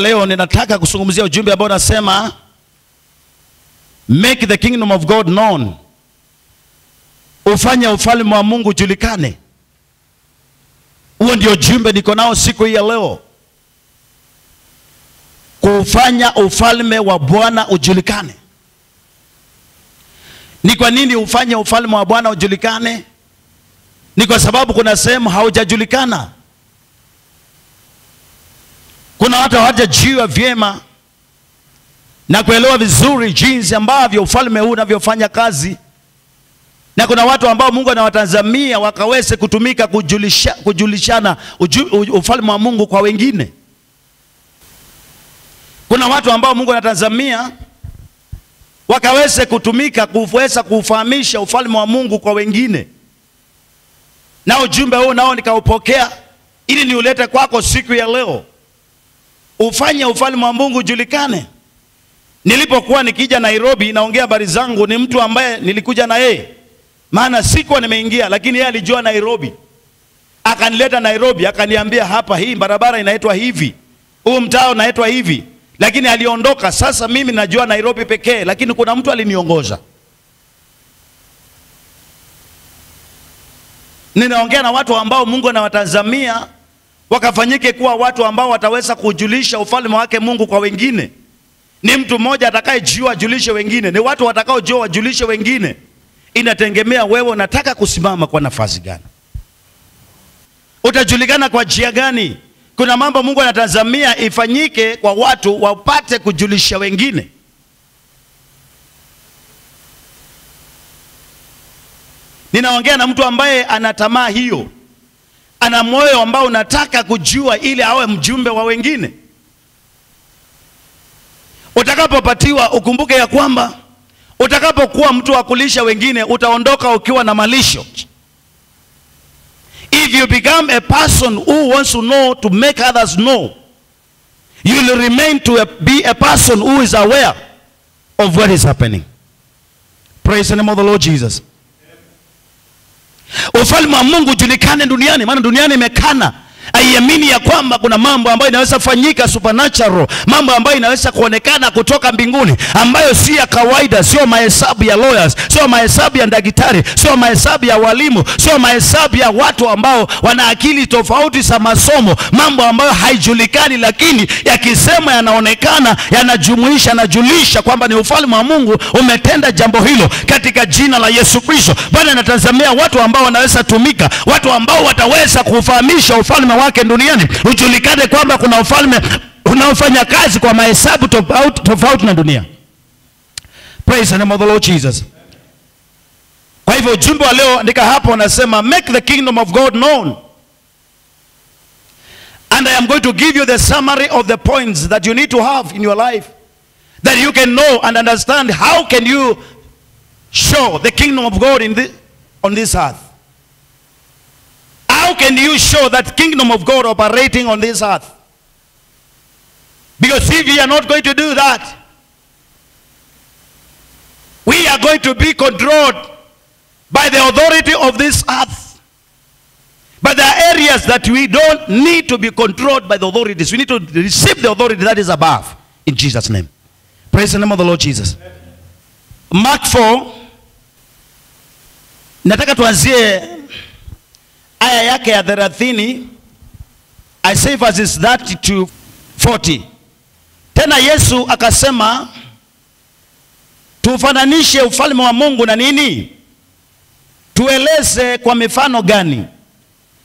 Leo ninataka kuzungumzia ujumbe ambao unasema make the kingdom of God known, ufanye ufalme wa Mungu ujulikane. Huo ndio ujumbe niko nao siku hii ya leo, kufanya ufalme wa Bwana ujulikane. Ni kwa nini ufanye ufalme wa Bwana ujulikane? Ni kwa sababu kuna sehemu haujajulikana. Kuna watu hawajajua vyema na kuelewa vizuri jinsi ambavyo ufalme huu unavyofanya kazi, na kuna watu ambao Mungu anawatazamia wakaweze kutumika kujulisha, kujulishana uju, ufalme wa Mungu kwa wengine. Kuna watu ambao Mungu anatazamia wakaweze kutumika kuweza kuufahamisha ufalme wa Mungu kwa wengine, na ujumbe huu nao nikaupokea ili niulete kwako siku ya leo, ufanye ufalme wa Mungu ujulikane. Nilipokuwa nikija Nairobi naongea habari zangu, ni mtu ambaye nilikuja na yeye, maana sikuwa nimeingia, lakini yeye alijua Nairobi, akanileta Nairobi, akaniambia hapa, hii barabara inaitwa hivi, huu mtaa unaitwa hivi, lakini aliondoka. Sasa mimi najua Nairobi pekee, lakini kuna mtu aliniongoza. Ninaongea na watu ambao Mungu anawatazamia wakafanyike kuwa watu ambao wataweza kujulisha ufalme wake Mungu kwa wengine. Ni mtu mmoja atakayejua ajulishe wengine, ni watu watakaojua wajulishe wengine. Inategemea wewe unataka kusimama kwa nafasi gani, utajulikana kwa njia gani. Kuna mambo Mungu anatazamia ifanyike kwa watu wapate kujulisha wengine. Ninaongea na mtu ambaye ana tamaa hiyo, ana moyo ambao unataka kujua ili awe mjumbe wa wengine. Utakapopatiwa ukumbuke ya kwamba utakapokuwa mtu wa kulisha wengine utaondoka ukiwa na malisho. If you become a person who wants to know to make others know, you will remain to be a person who is aware of what is happening. Praise the name of the Lord Jesus. Ufalme wa Mungu ujulikane duniani, maana duniani imekana aiamini ya kwamba kuna mambo ambayo inaweza fanyika supernatural, mambo ambayo inaweza kuonekana kutoka mbinguni, ambayo si ya kawaida, sio mahesabu ya lawyers, sio mahesabu ya daktari, sio mahesabu ya walimu, sio mahesabu ya watu ambao wana akili tofauti za masomo, mambo ambayo haijulikani, lakini yakisema yanaonekana, yanajumuisha, yanajulisha kwamba ni ufalme wa Mungu umetenda jambo hilo katika jina la Yesu Kristo. Bwana anatazamia watu ambao wanaweza tumika, watu ambao wataweza kufahamisha ufalme wake duniani ujulikane kwamba kuna ufalme unaofanya kazi kwa mahesabu tofauti tofauti na dunia. Praise the name of the Lord Jesus. Kwa hivyo ujumbe wa leo andika hapo, anasema make the kingdom of God known and I am going to give you the summary of the points that you need to have in your life that you can know and understand how can you show the kingdom of God in the, on this earth. How can you show that kingdom of God operating on this earth? Because if you are not going to do that, we are going to be controlled by the authority of this earth. But there are areas that we don't need to be controlled by the authorities. We need to receive the authority that is above. In Jesus' name. Praise the name of the Lord Jesus. Mark 4. Nataka tuanzie aya yake ya 30 I say verses 30 to 40. Tena Yesu akasema tufananishe ufalme wa Mungu na nini? Tueleze kwa mifano gani?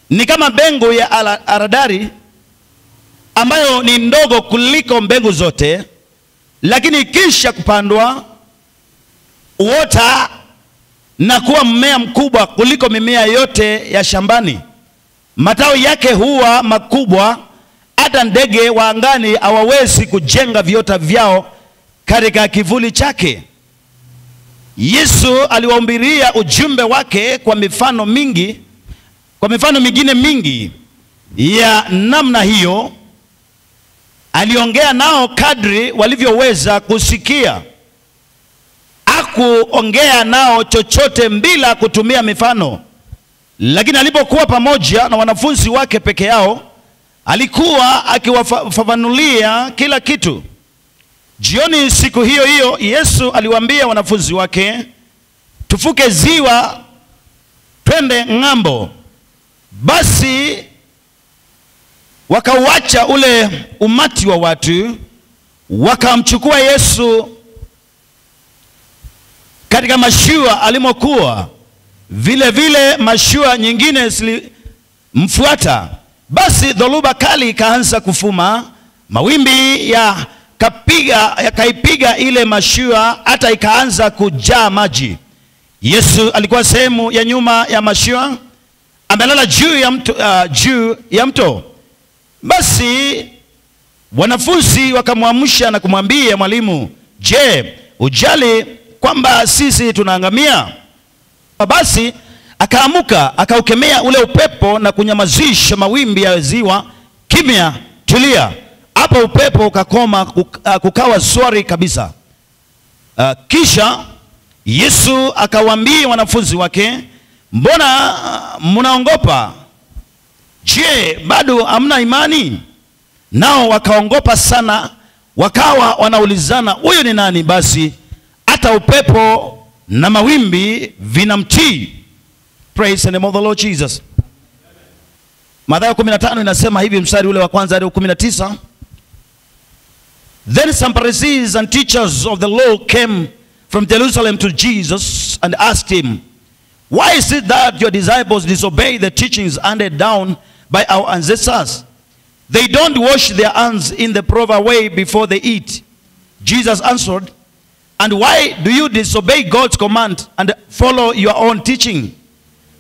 Ni kama mbegu ya aradari ambayo ni ndogo kuliko mbegu zote, lakini kisha kupandwa uota na kuwa mmea mkubwa kuliko mimea yote ya shambani. Matawi yake huwa makubwa, hata ndege wa angani hawawezi kujenga viota vyao katika kivuli chake. Yesu aliwahubiria ujumbe wake kwa mifano mingi, kwa mifano mingine mingi ya namna hiyo. Aliongea nao kadri walivyoweza kusikia hakuongea nao chochote bila kutumia mifano. Lakini alipokuwa pamoja na wanafunzi wake peke yao, alikuwa akiwafafanulia kila kitu. Jioni siku hiyo hiyo Yesu aliwaambia wanafunzi wake, tufuke ziwa twende ng'ambo. Basi wakauacha ule umati wa watu, wakamchukua Yesu katika mashua alimokuwa. Vile vile mashua nyingine zilimfuata. Basi dhoruba kali ikaanza kufuma, mawimbi yakapiga yakaipiga ile mashua hata ikaanza kujaa maji. Yesu alikuwa sehemu ya nyuma ya mashua amelala juu ya mto, uh, juu ya mto. Basi wanafunzi wakamwamsha na kumwambia, Mwalimu, je, ujali kwamba sisi tunaangamia? Basi akaamuka akaukemea ule upepo na kunyamazisha mawimbi ya ziwa, kimya, tulia. Hapo upepo ukakoma, kukawa swari kabisa. Uh, kisha Yesu akawaambia wanafunzi wake, mbona mnaongopa? Je, bado hamna imani? Nao wakaongopa sana, wakawa wanaulizana, huyu ni nani basi hata upepo na mawimbi vinamtii? Praise the name of the Lord Jesus. Mathayo 15 inasema hivi, mstari ule wa kwanza hadi 19. Then some Pharisees and teachers of the law came from Jerusalem to Jesus and asked him, Why is it that your disciples disobey the teachings handed down by our ancestors? They don't wash their hands in the proper way before they eat. Jesus answered, And why do you disobey God's command and follow your own teaching?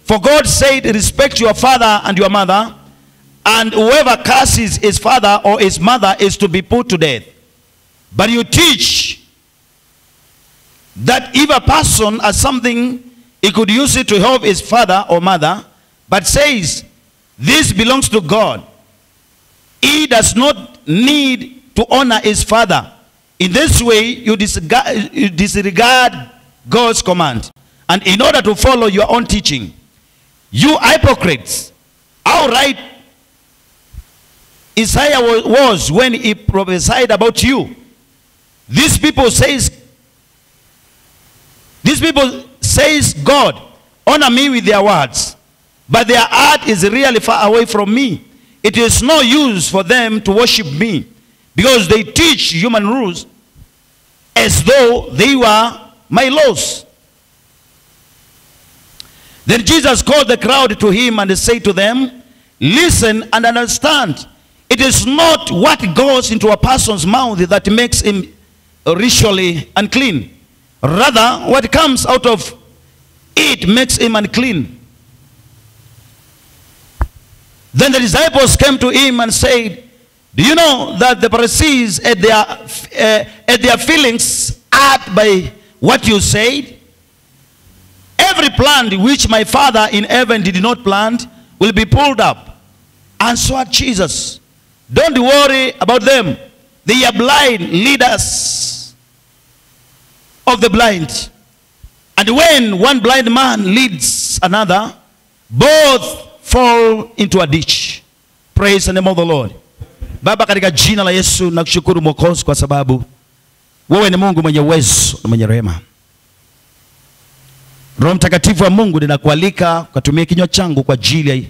For God said, Respect your father and your mother, and whoever curses his father or his mother is to be put to death. But you teach that if a person has something, he could use it to help his father or mother, but says, This belongs to God. He does not need to honor his father. In this way, you disregard, you disregard God's command. And in order to follow your own teaching, you hypocrites, how right Isaiah was when he prophesied about you. These people says, these people says God, honor me with their words, but their heart is really far away from me. It is no use for them to worship me because they teach human rules as though they were my laws. Then Jesus called the crowd to him and said to them, Listen and understand. It is not what goes into a person's mouth that makes him ritually unclean. Rather, what comes out of it makes him unclean. Then the disciples came to him and said, Do you know that the Pharisees at their, uh, had their feelings hurt by what you said? Every plant which my Father in heaven did not plant will be pulled up. Answered Jesus, Don't worry about them. They are blind leaders of the blind. And when one blind man leads another, both fall into a ditch. Praise the name of the Lord. Baba, katika jina la Yesu nakushukuru Mwokozi kwa sababu wewe ni Mungu mwenye uwezo na mwenye rehema. Roho Mtakatifu wa Mungu, ninakualika ukatumie kinywa changu kwa ajili ya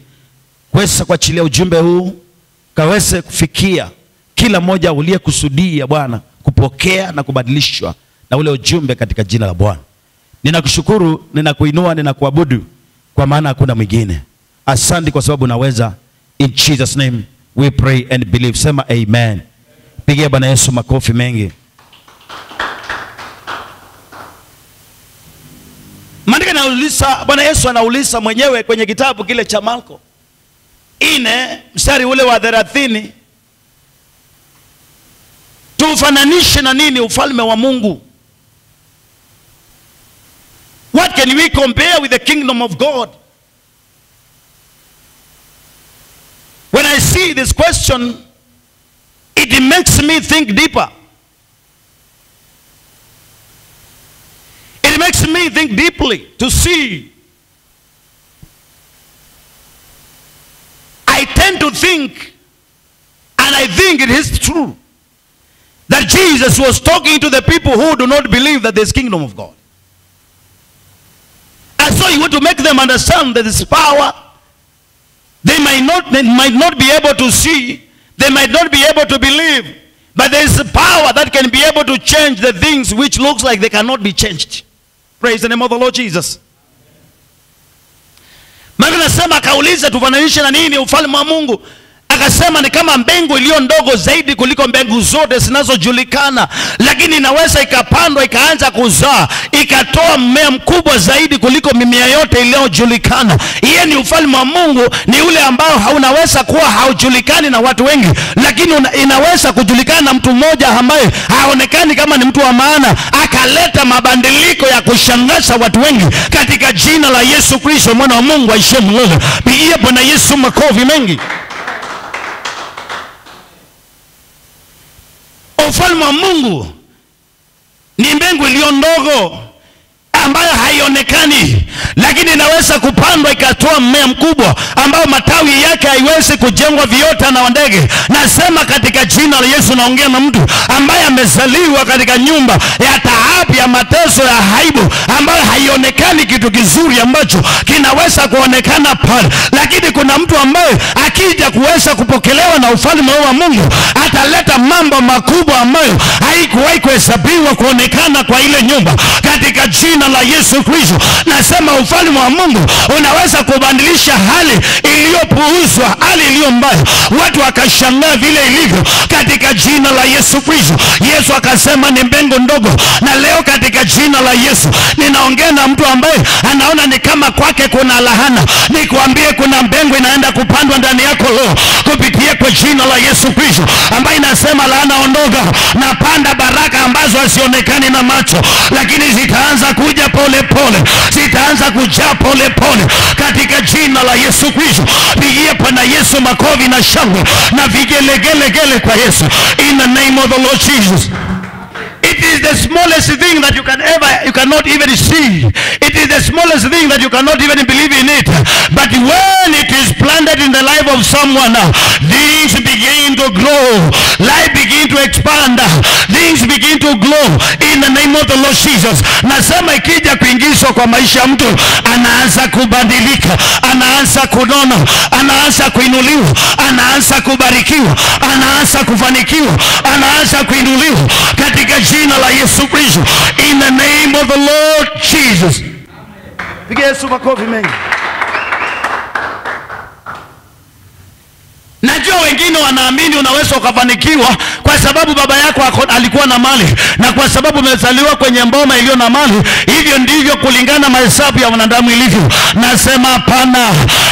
kuweza kuachilia ujumbe huu, kaweze kufikia kila mmoja uliyekusudia Bwana kupokea na kubadilishwa na ule ujumbe katika jina la Bwana. Ninakushukuru, ninakuinua, ninakuabudu kwa maana hakuna mwingine. Asante kwa sababu naweza. In Jesus name we pray and believe. Sema amen. Pigia Bwana Yesu makofi mengi. Maandiko yanauliza, Bwana Yesu anauliza mwenyewe kwenye kitabu kile cha Marko ine mstari ule wa thelathini, tufananishe na nini ufalme wa Mungu? What can we compare with the kingdom of God? When I see this question, it makes me think deeper. It makes me think deeply to see. I tend to think and I think it is true that Jesus was talking to the people who do not believe that there's kingdom of God. And so he want to make them understand that this power they might not they might not be able to see, they might not be able to believe, but there is a power that can be able to change the things which looks like they cannot be changed. Praise the name of the Lord Jesus. Maana nasema akauliza tufananishe na nini ufalme wa Mungu? Akasema ni kama mbengu iliyo ndogo zaidi kuliko mbengu zote zinazojulikana, lakini inaweza ikapandwa ikaanza kuzaa ikatoa mmea mkubwa zaidi kuliko mimea yote iliyojulikana. Iye ni ufalme wa Mungu, ni ule ambao unaweza kuwa haujulikani na watu wengi, lakini una, inaweza kujulikana na mtu mmoja ambaye haonekani kama ni mtu wa maana, akaleta mabadiliko ya kushangaza watu wengi katika jina la Yesu Kristo mwana wa Mungu aishiye milele. Pigie Bwana Yesu makofi mengi. Ufalme wa Mungu. Ni mbingu iliyo ndogo ambayo haionekani, lakini inaweza kupandwa ikatoa mmea mkubwa ambao matawi yake haiwezi kujengwa viota na ndege. Nasema katika jina la Yesu, naongea na mtu ambaye amezaliwa katika nyumba ya taabu, ya mateso, ya haibu, ambayo haionekani kitu kizuri ambacho kinaweza kuonekana pale, lakini kuna mtu ambaye akija kuweza kupokelewa na ufalme wa Mungu ataleta mambo makubwa ambayo haikuwahi kuhesabiwa kuonekana kwa ile nyumba katika jina la Yesu Kristo. Nasema ufalme wa Mungu unaweza kubadilisha hali iliyopuuzwa, hali iliyo mbaya, watu wakashangaa vile ilivyo katika jina la Yesu Kristo. Yesu akasema ni mbengo ndogo, na leo katika jina la Yesu ninaongea na mtu ambaye anaona ni kama kwake kuna lahana, nikwambie kuna mbengo inaenda kupandwa ndani yako leo jina la Yesu Kristo, ambaye inasema laana ondoka, na panda baraka ambazo hazionekani na macho, lakini zitaanza kuja polepole, pole, zitaanza kujaa polepole pole katika jina la Yesu Kristo. Pigie Bwana Yesu makofi na shangwe na vigelegelegele kwa Yesu, in the name of the Lord Jesus. It is the smallest thing that you can ever, you cannot even see. It is the smallest thing that you cannot even believe in it. But when it is planted in the life of someone, things begin to grow. Life begin to expand. Things begin to grow in the name of the Lord Jesus. Nasema ikija kuingizwa kwa maisha ya mtu, anaanza kubadilika, anaanza kunona, anaanza kuinuliwa, anaanza kubarikiwa, anaanza kufanikiwa, anaanza kuinuliwa katika jina la Yesu Kristo, in the name of the Lord Jesus. Piga Yesu makofi mengi. Najua wengine wanaamini unaweza ukafanikiwa kwa sababu baba yako alikuwa na mali na kwa sababu umezaliwa kwenye mboma iliyo na mali, hivyo ndivyo kulingana mahesabu ya wanadamu ilivyo. Nasema hapana,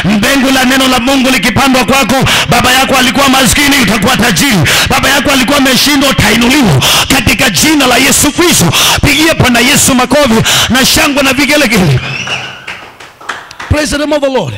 mbegu la neno la Mungu likipandwa kwako, baba yako alikuwa maskini, utakuwa tajiri. Baba yako alikuwa ameshindwa, utainuliwa katika jina la Yesu Kristo. Pigie Bwana Yesu makofi na shangwe na vigelegele. Praise the name of the Lord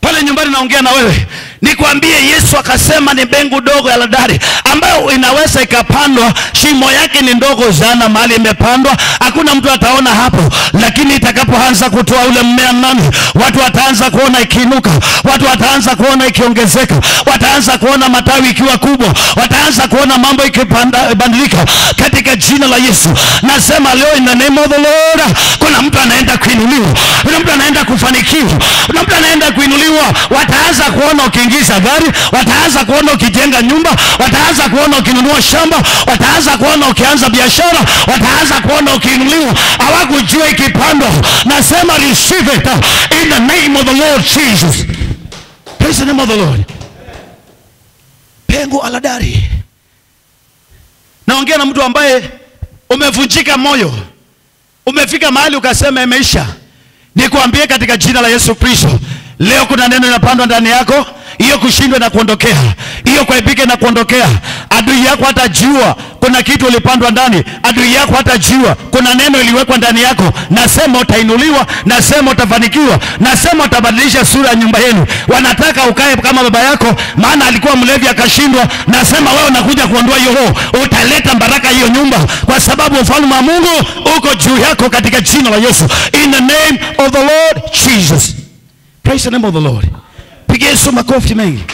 pale nyumbani naongea na wewe nikwambie yesu akasema ni mbegu dogo ya ladari ambayo inaweza ikapandwa shimo yake ni ndogo sana mahali imepandwa hakuna mtu ataona hapo. Lakini itakapoanza kutoa ule mmea mnani, watu wataanza kuona ikiinuka watu wataanza kuona ikiongezeka wataanza kuona matawi ikiwa kubwa wataanza kuona mambo ikibadilika katika jina la yesu nasema leo in the name of the lord kuna mtu anaenda kuinuliwa kuna mtu anaenda kufanikiwa kuna mtu anaenda kuinuliwa. Wataanza kuona ukiingiza gari wataanza kuona ukijenga nyumba wataanza kuona ukinunua shamba wataanza kuona ukianza biashara wataanza kuona ukiinuliwa hawakujua ikipandwa. Nasema receive it. In the name of the lord jesus. Praise the name of the lord. Pengo aladari. Naongea na mtu ambaye umevunjika moyo. Umefika mahali ukasema imeisha. Nikwambie katika jina la yesu kristo. Leo kuna neno linapandwa ndani yako hiyo kushindwa na kuondokea. Hiyo kuaibika na kuondokea. Adui yako hatajua kuna kitu ulipandwa ndani. Adui yako hatajua kuna neno iliwekwa ndani yako. Nasema utainuliwa nasema utafanikiwa nasema utabadilisha sura ya nyumba yenu. Wanataka ukae kama baba yako maana alikuwa mlevi akashindwa. Nasema wewe unakuja kuondoa hiyo roho. Utaleta baraka hiyo nyumba kwa sababu ufalme wa mungu uko juu yako katika jina la yesu. In the name of the lord jesus. Praise the name of the lord piga yesu makofi mengi.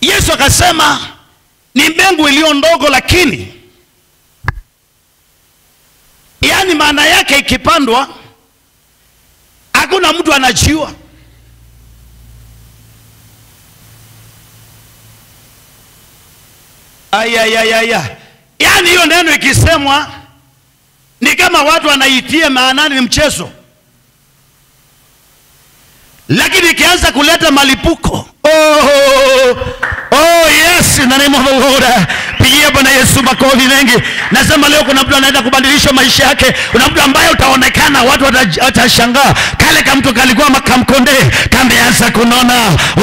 Yesu akasema ni mbingu iliyo ndogo, lakini yaani maana yake ikipandwa hakuna mtu anajua. Ayayayaya, yaani hiyo neno ikisemwa ni kama watu wanaitia maanani, ni mchezo, lakini ikianza kuleta malipuko oh, oh yes, of the Lord. Pigia Bwana Yesu makofi mengi. Nasema leo kuna mtu anaenda kubadilisha maisha yake. Kuna mtu ambaye utaonekana, watu watashangaa, kale kamtu kalikuwa makamkonde kameanza kunona.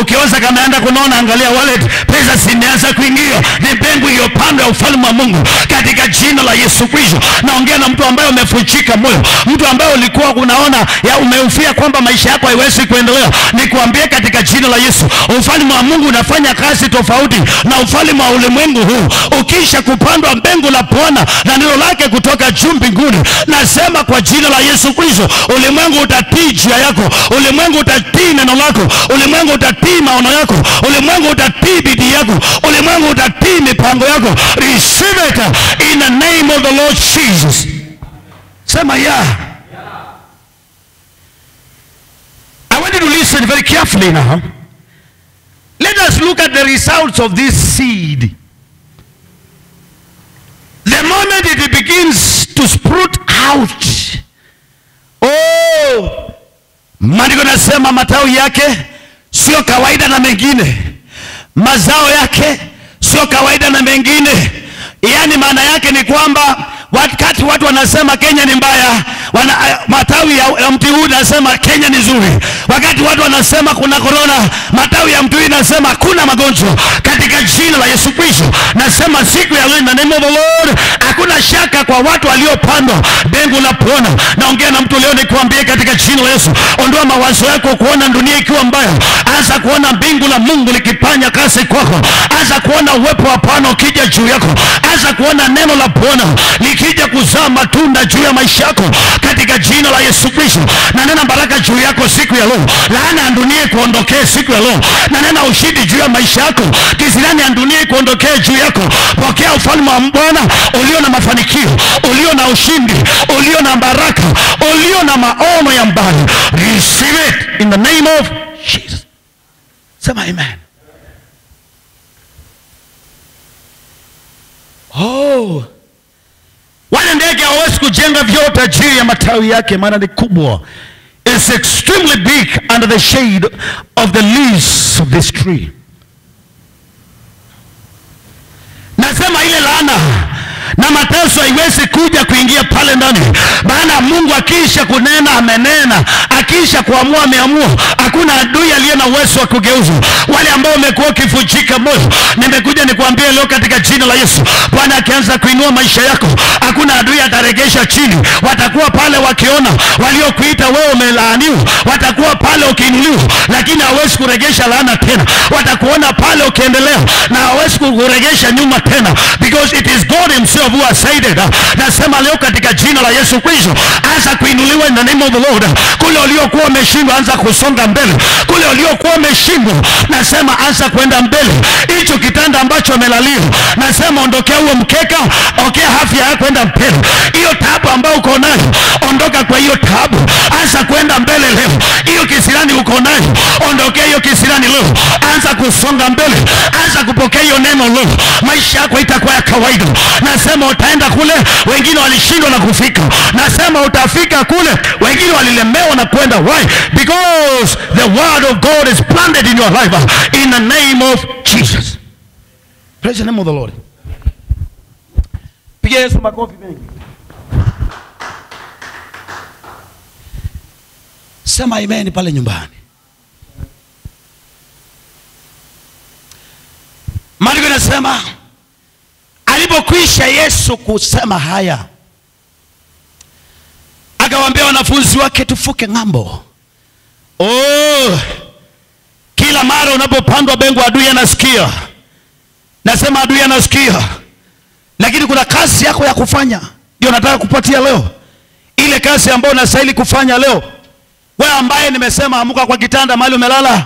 Ukioza kameanza kunona, angalia wallet, pesa zimeanza kuingia. Ni mbegu iliyopandwa ya ufalme wa Mungu katika jina la Yesu Kristo. Naongea na mtu ambaye umevunjika moyo, mtu ambaye ulikuwa unaona ya umeufia kwamba maisha yako haiwezi kuendelea. Nikuambie katika jina la Yesu, ufalme wa Mungu unafanya kazi tofauti na ufalme wa ulimwengu huu. Ukisha kupandwa mbegu la Bwana na neno lake kutoka juu mbinguni, nasema kwa jina la Yesu Kristo, ulimwengu utatii njia yako, ulimwengu utatii neno lako, ulimwengu utatii maono yako, ulimwengu utatii bidii yako, ulimwengu utatii mipango yako. Receive it in the name of the Lord Jesus. Sema ya yeah. I want you to listen very carefully now. Let us look at the results of this seed. The moment it begins to sprout out, oh, maandiko nasema matawi yake sio kawaida na mengine, mazao yake sio kawaida na mengine. Yaani maana yake ni kwamba wakati watu wanasema Kenya ni mbaya, wana, matawi ya, ya mti huu nasema Kenya ni nzuri. Wakati watu wanasema kuna korona, matawi ya mti huu nasema hakuna magonjwa. Katika jina la Yesu Kristo nasema siku ya leo, in the name of the Lord, hakuna shaka kwa watu waliopandwa mbegu la pona. Naongea na mtu leo nikuambie katika jina la Yesu, ondoa mawazo yako kuona dunia ikiwa mbaya, anza kuona mbingu la Mungu likifanya kazi kwako, anza kuona uwepo wa Bwana ukija juu yako, anza kuona neno la Bwana likija kuzaa matunda juu ya maisha yako katika jina la Yesu Kristo. Na nena baraka juu yako siku ya leo, laana ya dunia ikuondokee siku ya leo, na nena ushindi juu ya maisha yako, kisirani ya dunia ikuondokee juu yako. Pokea ufalme wa Bwana ulio na mafanikio, ulio na ushindi, ulio na baraka, ulio na maono ya mbali. Receive it in the name of Jesus. Sema amen. Oh. Wale ndege hawawezi kujenga viota juu ya matawi yake, maana ni kubwa. It's extremely big under the shade of the leaves of this tree. Nasema ile laana na mateso haiwezi kuja kuingia pale ndani, maana Mungu akiisha kunena amenena, akiisha kuamua ameamua. Hakuna adui aliye na uwezo wa kugeuza. Wale ambao umekuwa ukivunjika moyo, nimekuja nikuambie leo katika jina la Yesu, Bwana akianza kuinua maisha yako, hakuna adui ataregesha chini. Watakuwa pale wakiona waliokuita wewe umelaaniwa, watakuwa pale ukiinuliwa, lakini hawezi kuregesha laana tena. Watakuona pale ukiendelea na hawezi kuregesha nyuma tena, because it is God himself who has said it. Nasema leo katika jina la Yesu Kristo, anza kuinuliwa in the name of the Lord. Kule uliokuwa umeshindwa, anza kusonga mbele. Kule uliokuwa umeshindwa, nasema anza kwenda mbele. Hicho kitanda ambacho umelalia, nasema ondokea huo mkeka, okea afya yako, kwenda mbele. Hiyo taabu ambayo uko nayo, ondoka kwa hiyo taabu, anza kwenda mbele leo. Hiyo kisirani uko nayo, ondokea hiyo kisirani leo, anza kusonga mbele, anza kupokea hiyo neno leo. Maisha yako itakuwa ya kawaida. Nasema utaenda kule, wengine walishindwa na kufika. Nasema utafika kule, wengine walilemewa na kwenda. Why? Because the word of God is planted in your life in the name of Jesus. Praise the name of the Lord. Piga Yesu makofi mengi. Sema amen pale nyumbani. Maandiko inasema alipokwisha Yesu kusema haya, akawaambia wanafunzi wake tufuke ng'ambo. Oh, kila mara unapopandwa mbegu adui anasikia. Nasema adui anasikia, lakini kuna kazi yako ya kufanya, ndio nataka kupatia leo, ile kazi ambayo unastahili kufanya leo. Wewe ambaye nimesema amuka kwa kitanda mahali umelala,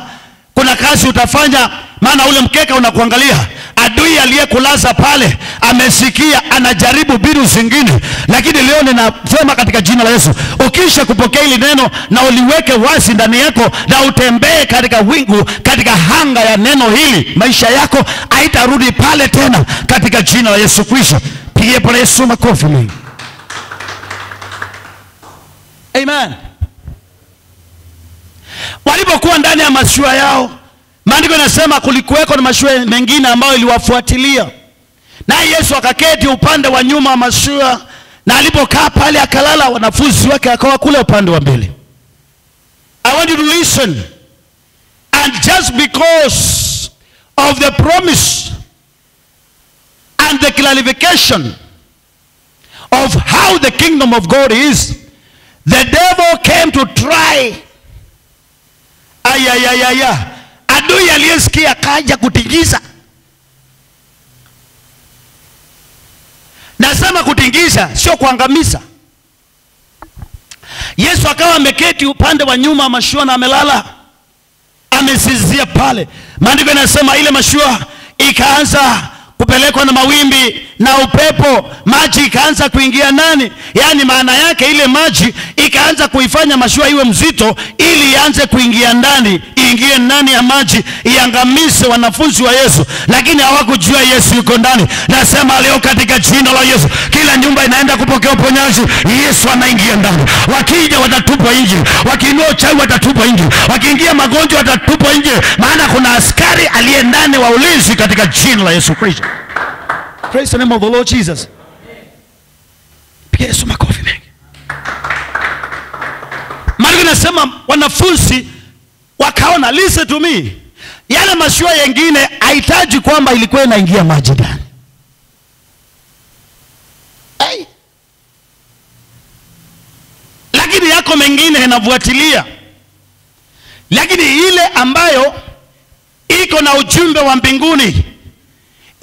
kuna kazi utafanya maana ule mkeka unakuangalia adui aliyekulaza pale amesikia anajaribu mbinu zingine. Lakini leo ninasema katika jina la yesu ukisha kupokea hili neno na uliweke wazi ndani yako na utembee katika wingu katika hanga ya neno hili maisha yako haitarudi pale tena katika jina la yesu kristo. Pigie bwana yesu makofi mengi. Amen. Walipokuwa ndani ya mashua yao maandiko yanasema kulikuweko na mashua mengine ambayo iliwafuatilia. Naye yesu akaketi upande wa nyuma wa mashua na alipokaa pale akalala wanafunzi wake akawa kule upande wa mbele. I want you to listen. And just because of the promise and the clarification of how the kingdom of god is the devil came to try. Ayayayaya adui aliyesikia kaja kutingiza. Nasema kutingiza sio kuangamiza. Yesu akawa ameketi upande wa nyuma mashua na amelala. Amesizia pale. Maandiko yanasema ile mashua ikaanza kupelekwa na mawimbi na upepo maji ikaanza kuingia ndani. Yaani maana yake ile maji ikaanza kuifanya mashua iwe mzito ili ianze kuingia ndani iingie ndani ya maji iangamize wanafunzi wa yesu. Lakini hawakujua yesu yuko ndani. Nasema leo katika jina la yesu kila nyumba inaenda kupokea uponyaji. Yesu anaingia ndani. Wakija watatupwa nje. Wakiinua uchawi watatupwa nje. Wakiingia magonjwa watatupwa nje. Maana kuna askari aliye ndani wa ulinzi katika jina la yesu kristo praise the name of the lord jesus. Piga yesu makofi mengi. Nasema wanafunzi wakaona listen to me. Yale mashua yengine hahitaji kwamba ilikuwa inaingia maji ndani. Hey. lakini yako mengine yanavuatilia. lakini ile ambayo iko na ujumbe wa mbinguni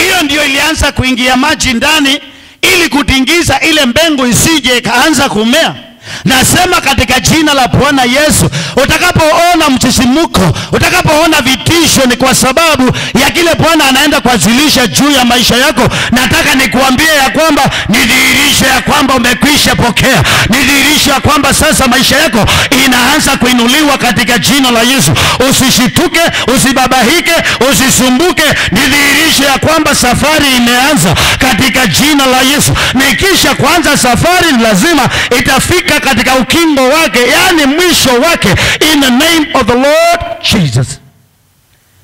hiyo ndiyo ilianza kuingia maji ndani ili kutingiza ile mbengu isije ikaanza kumea nasema katika jina la bwana yesu utakapoona msisimuko utakapoona vitisho ni kwa sababu ya kile bwana anaenda kuazilisha juu ya maisha yako. Nataka nikuambie ya kwamba nidhihirishe ya kwamba umekwisha pokea. Nidhihirishe ya kwamba sasa maisha yako inaanza kuinuliwa katika jina la yesu. Usishituke usibabahike usisumbuke. Nidhihirishe ya kwamba safari imeanza katika jina la yesu. Nikisha kuanza safari lazima itafika katika ukingo wake yani mwisho wake in the name of the lord jesus.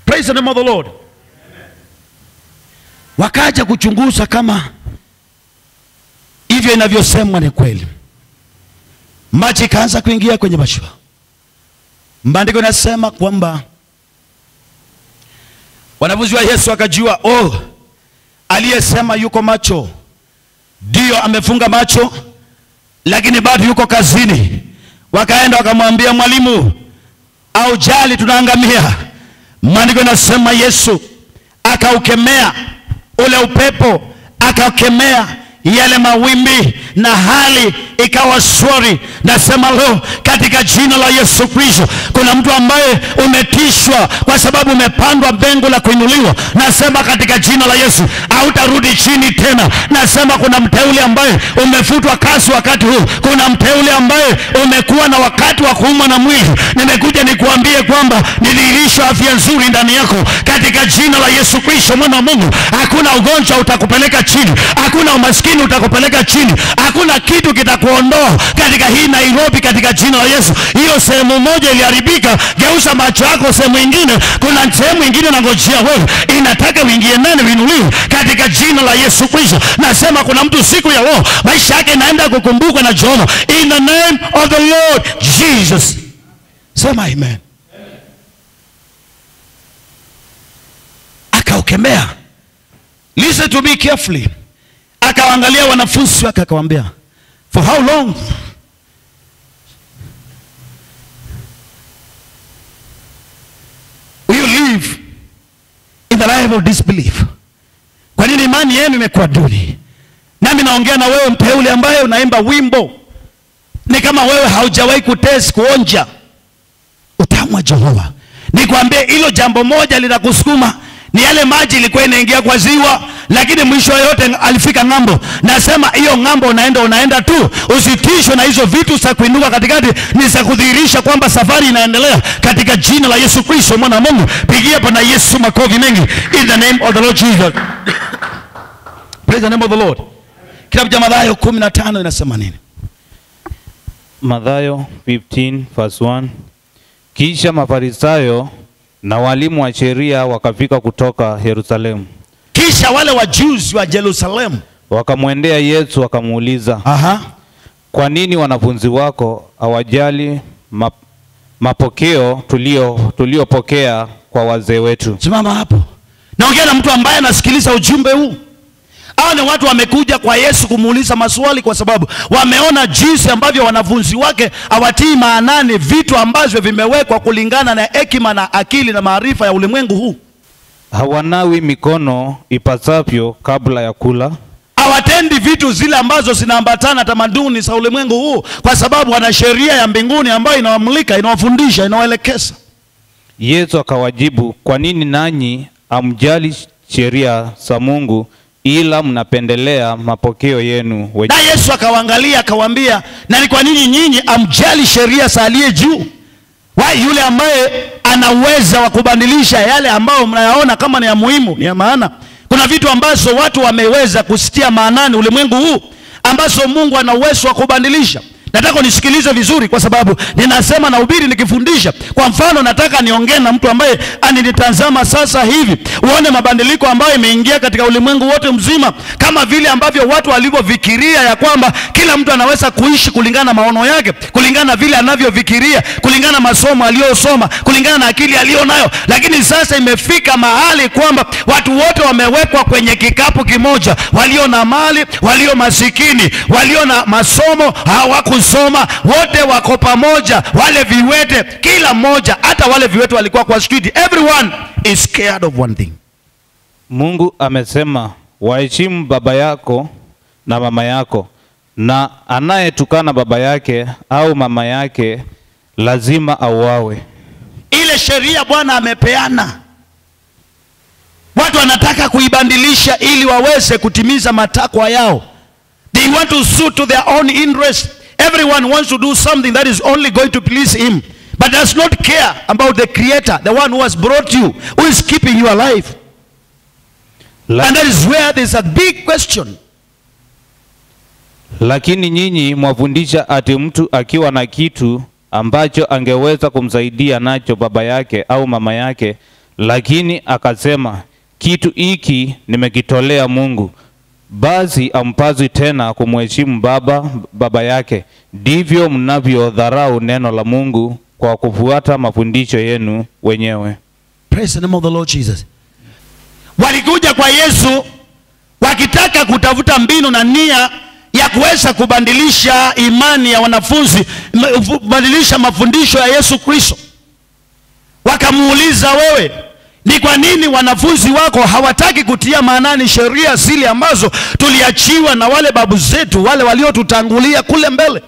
Praise the name of the lord. Wakaja kuchunguza kama hivyo inavyosemwa ni kweli. Maji ikaanza kuingia kwenye mashua. Maandiko inasema kwamba wanafunzi wa yesu akajua oh aliyesema yuko macho ndio amefunga macho lakini bado yuko kazini. Wakaenda wakamwambia mwalimu au jali tunaangamia. Maandiko inasema yesu akaukemea ule upepo akakemea yale mawimbi na hali ikawa shwari. Nasema leo katika jina la yesu kristo kuna mtu ambaye umetishwa kwa sababu umepandwa bengo la kuinuliwa. Nasema katika jina la yesu hautarudi chini tena. Nasema kuna mteule ambaye umefutwa kazi wakati huu. Kuna mteule ambaye umekuwa na wakati wa kuumwa na mwili. Nimekuja nikuambie kwamba nidhihirisho afya nzuri ndani yako. Katika jina la yesu kristo mwana wa mungu hakuna ugonjwa utakupeleka chini. Hakuna umaskini utakupeleka chini. Hakuna kitu kitakuondoa katika hii nairobi katika jina la yesu. Hiyo sehemu moja iliharibika. Geuza macho yako sehemu ingine kuna sehemu ingine nangojea wewe. Inataka uingie ndani uinuliwe katika jina la yesu kristo. Nasema kuna mtu siku ya leo maisha yake inaenda kukumbukwa na jehova. In the name of the lord jesus. Sema amen. Akaukemea. Listen to me carefully. Akawaangalia wanafunzi wake akawambia for how long? Will you live in the life of disbelief? Kwa nini imani yenu imekuwa duni? Nami naongea na wewe mteule ambaye unaimba wimbo. Ni kama wewe haujawahi kutesi kuonja. Utamu wa jehova. Nikwambie hilo jambo moja linakusukuma. Ni yale maji ilikuwa inaingia kwa ziwa lakini mwisho yote alifika ng'ambo. Nasema hiyo ng'ambo unaenda unaenda tu. Usitishwe na hizo vitu za kuinuka katikati. Ni za kudhihirisha kwamba safari inaendelea katika jina la yesu kristo mwana wa mungu. Pigia Bwana yesu makofi mengi. In the name of the lord jesus. Praise the name of the lord. Kitabu cha Mathayo 15 inasema nini? Mathayo 15 verse 1. Kisha Mafarisayo na walimu wa sheria wakafika kutoka Yerusalemu, kisha wale wajuzi wa jerusalemu. Wakamwendea Yesu wakamuuliza, aha. Kwa nini wanafunzi wako hawajali map, mapokeo tulio tuliopokea kwa wazee wetu? simama hapo. Naongea na mtu ambaye anasikiliza ujumbe huu. Hawa ni watu wamekuja kwa yesu kumuuliza maswali kwa sababu wameona jinsi ambavyo wanafunzi wake hawatii maanani vitu ambavyo vimewekwa kulingana na hekima na akili na maarifa ya ulimwengu huu Hawanawi mikono ipasavyo kabla ya kula, hawatendi vitu zile ambazo zinaambatana tamaduni za ulimwengu huu kwa sababu wana sheria ya mbinguni ambayo inawamulika inawafundisha inawaelekeza. Yesu akawajibu, kwa nini nanyi amjali sheria za Mungu ila mnapendelea mapokeo yenu na yesu akawaangalia akawaambia na ni kwa nini nyinyi amjali sheria za aliye juu wa yule ambaye ana uwezo wa kubadilisha yale ambayo mnayaona kama ni ya muhimu ni ya maana? Kuna vitu ambazo watu wameweza kusitia maanani ulimwengu huu ambazo mungu ana uwezo wa kubadilisha nataka unisikilize vizuri kwa sababu ninasema na ubiri nikifundisha. Kwa mfano nataka niongee na mtu ambaye aninitazama sasa hivi. Uone mabadiliko ambayo imeingia katika ulimwengu wote mzima. Kama vile ambavyo watu walivyofikiria ya kwamba kila mtu anaweza kuishi kulingana na maono yake kulingana na vile anavyofikiria kulingana na masomo aliyosoma kulingana na akili aliyo nayo lakini sasa imefika mahali kwamba watu wote wamewekwa kwenye kikapu kimoja. Walio na mali walio masikini walio na masomo hawakusoma wote wako pamoja wale viwete kila mmoja hata wale viwete walikuwa kwa street everyone is scared of one thing. Mungu amesema waheshimu baba yako na mama yako, na anayetukana baba yake au mama yake lazima auawe. ile sheria bwana amepeana. Watu wanataka kuibadilisha ili waweze kutimiza matakwa yao. They want to suit to their own interest everyone wants to do something that is only going to please him but does not care about the creator the one who has brought you who is keeping you alive La, and that is where there's a big question. Lakini nyinyi mwafundisha ati mtu akiwa na kitu ambacho angeweza kumsaidia nacho baba yake au mama yake, lakini akasema kitu hiki nimekitolea Mungu, basi ampaswi tena kumheshimu baba baba yake. Ndivyo mnavyodharau neno la Mungu kwa kufuata mafundisho yenu wenyewe. praise the name of the lord jesus walikuja kwa yesu wakitaka kutafuta mbinu na nia ya kuweza kubadilisha imani ya wanafunzi kubadilisha mafundisho ya yesu kristo wakamuuliza wewe ni kwa nini wanafunzi wako hawataki kutia maanani sheria zile ambazo tuliachiwa na wale babu zetu wale waliotutangulia kule mbele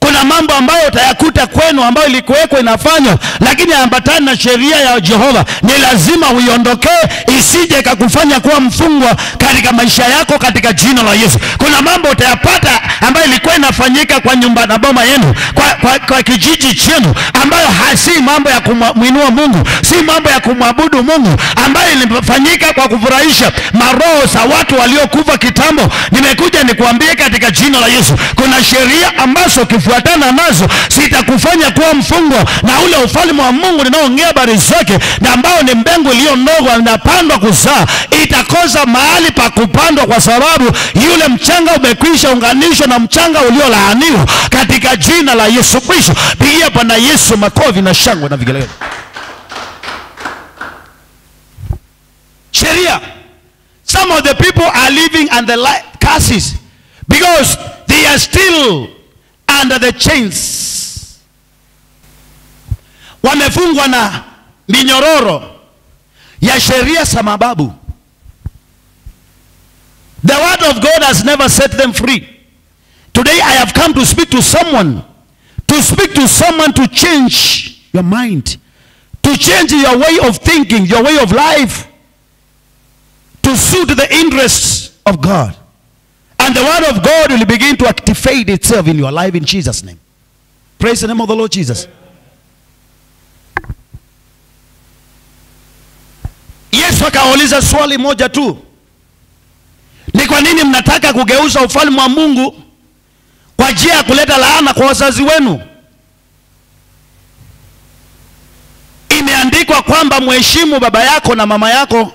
kuna mambo ambayo utayakuta kwenu ambayo ilikuwekwa inafanywa lakini ambatani na sheria ya jehova. Ni lazima uiondokee isije ikakufanya kuwa mfungwa katika maisha yako katika jina la yesu. Kuna mambo utayapata ambayo ilikuwa inafanyika kwa nyumba na boma yenu kwa, kwa, kwa kijiji chenu ambayo hasi mambo ya kumwinua mungu si mambo ya kumwabudu mungu ambayo ilifanyika kwa kufurahisha maroho za watu waliokufa kitambo. Nimekuja nikuambie katika jina la yesu kuna sheria ambazo ukifuatana nazo zitakufanya kuwa mfungwa na ule ufalme wa mungu ninaoongea habari zake na ambao ni mbengu iliyo ndogo inapandwa kuzaa itakosa mahali pa kupandwa kwa sababu yule mchanga umekwisha unganishwa na mchanga uliolaaniwa katika jina la yesu kristo. Pigia bwana yesu makovi na shangwe na vigelegele. Sheria. Some of the people are living under curses because they are still under the chains. Wamefungwa na minyororo ya sheria za mababu. The word of god has never set them free. Today i have come to speak to someone to speak to someone to change your mind to change your way of thinking your way of life to suit the interests of God. And the word of God will begin to activate itself in your life in Jesus' name. Praise the name of the Lord Jesus. Yesu akawauliza swali moja tu, ni kwa nini mnataka kugeuza ufalme wa Mungu kwa njia ya kuleta laana kwa wazazi wenu? Imeandikwa kwamba mheshimu baba yako na mama yako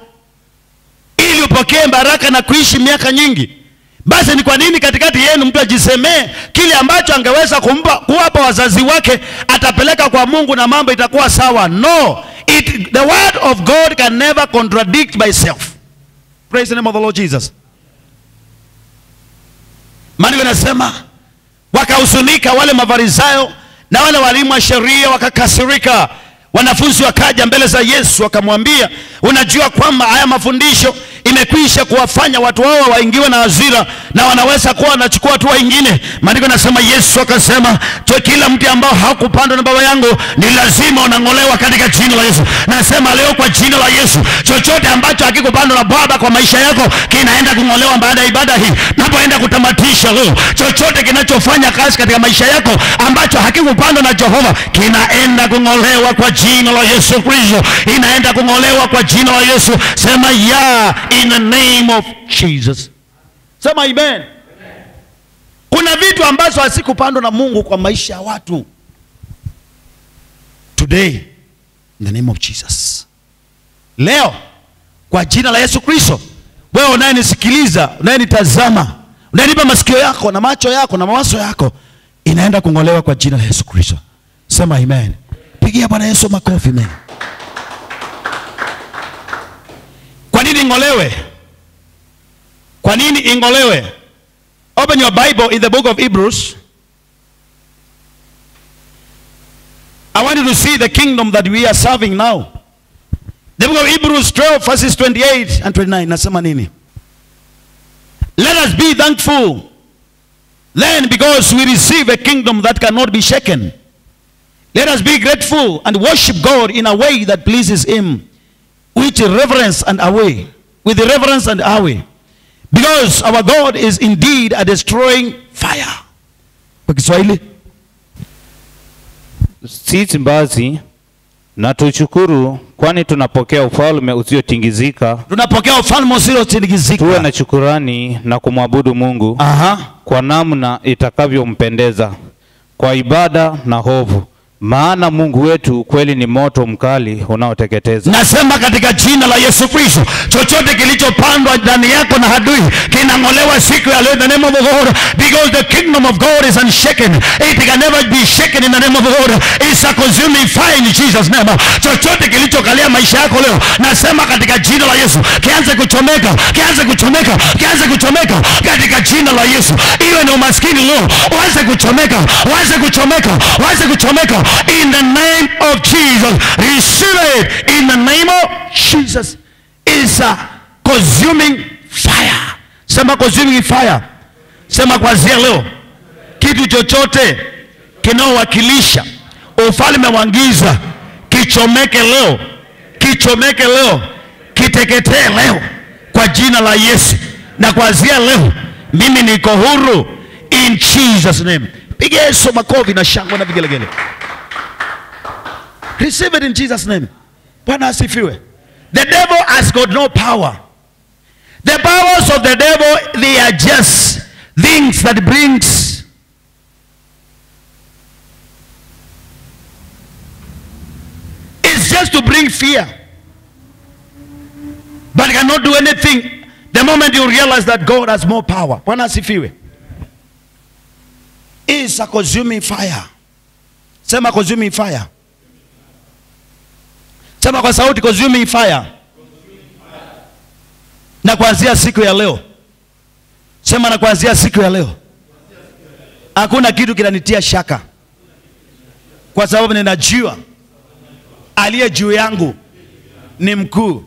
ili upokee baraka na kuishi miaka nyingi. Basi ni kwa nini katikati yenu mtu ajisemee kile ambacho angeweza kumpa kuwapa wazazi wake atapeleka kwa Mungu na mambo itakuwa sawa? No, it, the word of God can never contradict by self. Praise the name of the Lord Jesus. Maandiko yanasema wakahuzunika wale mafarisayo na wale walimu wa sheria wakakasirika. Wanafunzi wakaja mbele za Yesu wakamwambia, unajua kwamba haya mafundisho imekwisha kuwafanya watu hao waingiwe na hasira na wanaweza kuwa wanachukua hatua ingine. Maandiko nasema, Yesu akasema, to kila mti ambao hakupandwa na baba yangu ni lazima unang'olewa katika jina la Yesu. Nasema leo kwa jina la Yesu, chochote ambacho hakikupandwa na baba kwa maisha yako kinaenda kung'olewa baada ya ibada hii. Napoenda kutamatisha leo, chochote kinachofanya kazi katika maisha yako ambacho hakikupandwa na Jehova kinaenda kung'olewa kwa jina la Yesu Kristo, inaenda kung'olewa kwa jina la Yesu. Sema ya in the name of Jesus. Sema amen. Kuna vitu ambazo hazikupandwa na Mungu kwa maisha ya watu. Today in the name of Jesus. Leo kwa jina la Yesu Kristo, wewe unayenisikiliza, unayenitazama, unayenipa masikio yako na macho yako na mawazo yako, inaenda kung'olewa kwa jina la Yesu Kristo. Sema amen. Pigia Bwana Yesu makofi Amen. Kwa nini ing'olewe? Kwa nini ing'olewe? Open your Bible in the book of Hebrews. I want you to see the kingdom that we are serving now. The book of Hebrews 12 verses 28 and 29 nasema nini? Let us be thankful then because we receive a kingdom that cannot be shaken. Let us be grateful and worship God in a way that pleases him with reverence and away with reverence and away because our God is indeed a destroying fire. Kwa Kiswahili Sisi mbazi na tushukuru, kwani tunapokea ufalme usiotingizika. tunapokea ufalme Tuwe na shukurani na kumwabudu Mungu Aha. kwa namna itakavyompendeza, kwa ibada na hofu, maana Mungu wetu kweli ni moto mkali unaoteketeza. Nasema katika jina la Yesu Kristo, chochote kilichopandwa ndani yako na hadui kinang'olewa siku ya leo in the name of the Lord, because the kingdom of God is unshaken. It can never be shaken in the name of the Lord. It's a consuming fire in Jesus name. Chochote kilichokalia maisha yako leo, nasema katika jina la Yesu, kianze kuchomeka, kianze kuchomeka, kianze kuchomeka katika jina la Yesu. Iwe ni umaskini leo, uanze kuchomeka, uanze kuchomeka, uanze kuchomeka in the name of Jesus. Receive it in the name of Jesus. Is a consuming fire. Sema consuming fire. Sema kuanzia leo kitu chochote kinaowakilisha ufalme wa giza kichomeke leo, kichomeke leo, kiteketee leo kwa jina la Yesu. Na kuanzia leo mimi niko huru in Jesus name. Piga Yesu makofi na shangwe na vigelegele. Receive it in Jesus name. The devil has got no power. The powers of the devil they are just things that brings It's just to bring fear. But cannot do anything the moment you realize that God has more power. Bwana asifiwe. Is a consuming fire. Sema consuming fire. Sema kwa sauti consuming fire. Na kuanzia siku ya leo. Sema na kuanzia siku ya leo. Hakuna kitu kinanitia shaka. Kwa sababu ninajua aliye juu yangu ni mkuu